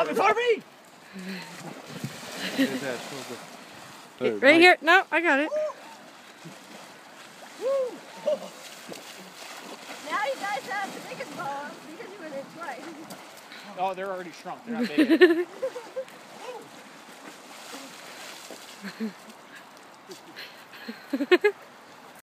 Not before me! Right here. No, I got it. Now you guys have the biggest ball because you were there twice. Oh, they're already shrunk. They're not big. Ha ha ha.